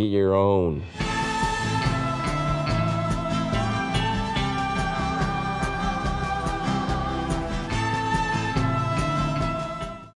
Get your own.